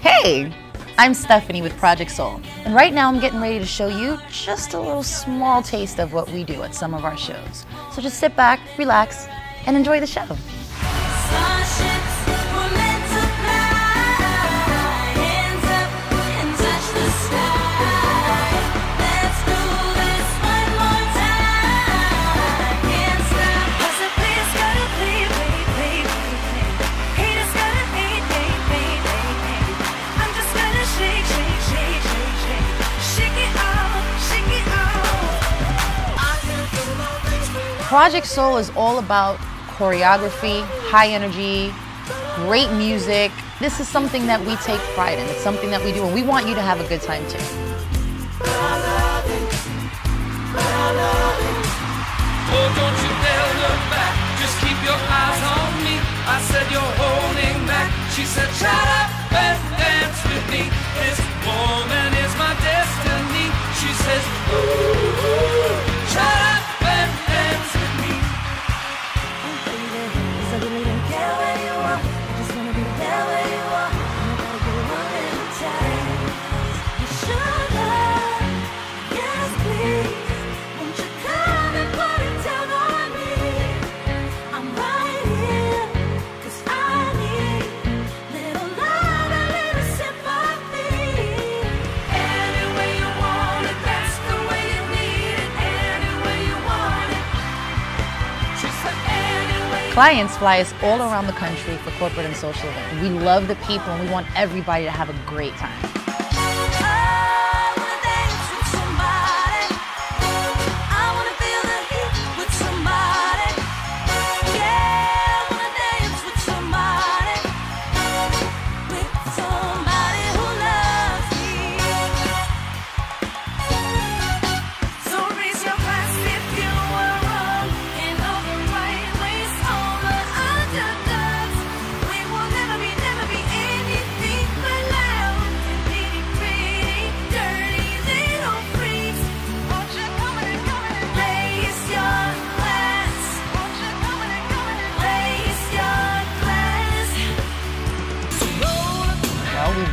Hey, I'm Stephanie with Project Soul, and right now I'm getting ready to show you just a little small taste of what we do at some of our shows. So just sit back, relax, and enjoy the show. Project Soul is all about choreography, high energy, great music. This is something that we take pride in. It's something that we do, and we want you to have a good time too. She Clients fly us all around the country for corporate and social events. We love the people and we want everybody to have a great time.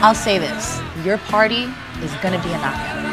I'll say this your party is going to be a knockout.